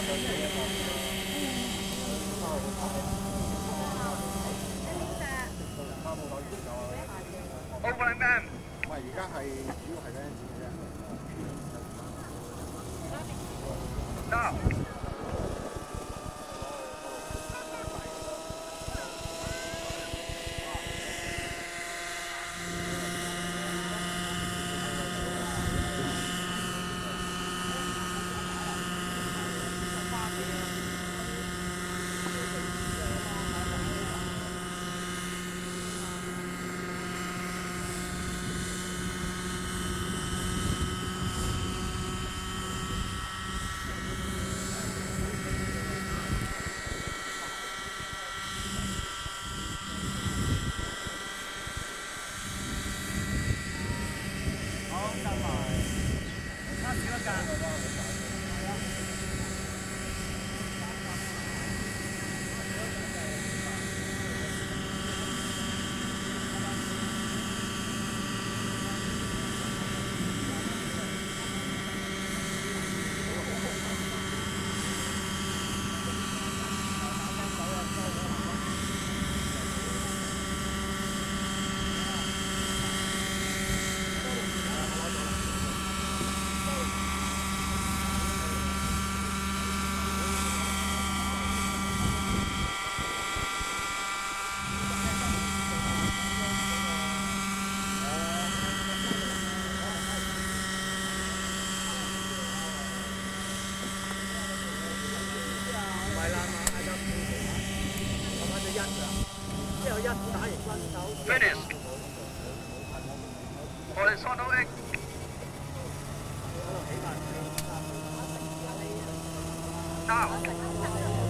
奧運 M。喂，而家係主要係 N 字嘅啫。Stop。Finished. Horizontal eight. Now.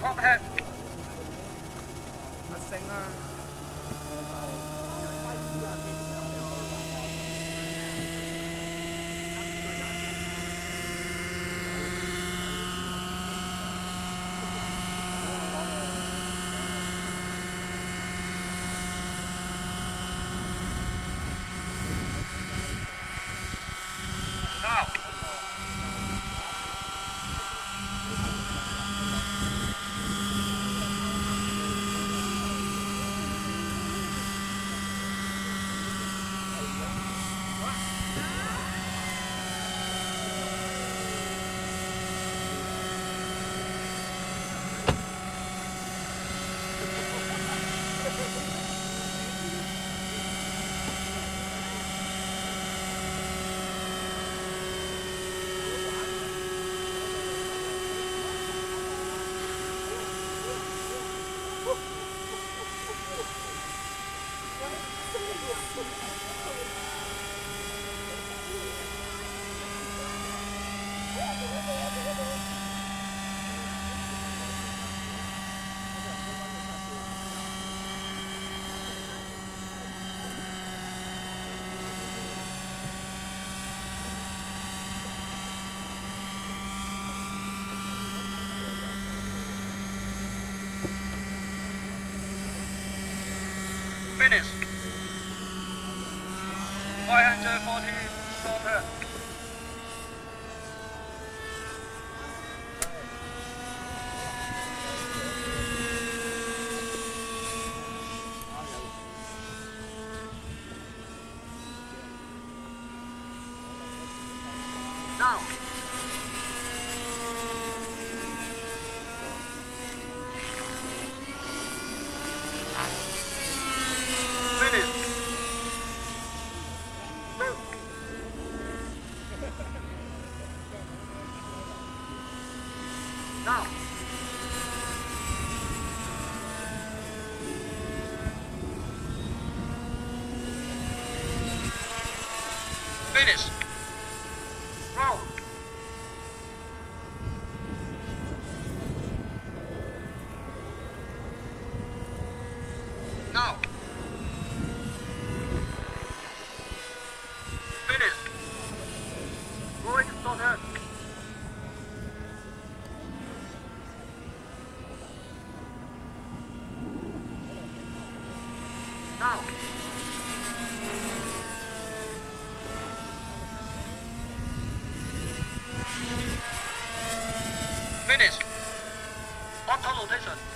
Top hat. A singer. Finish. 540 stall turn. Now. Finish. Finish. On tunnel vision.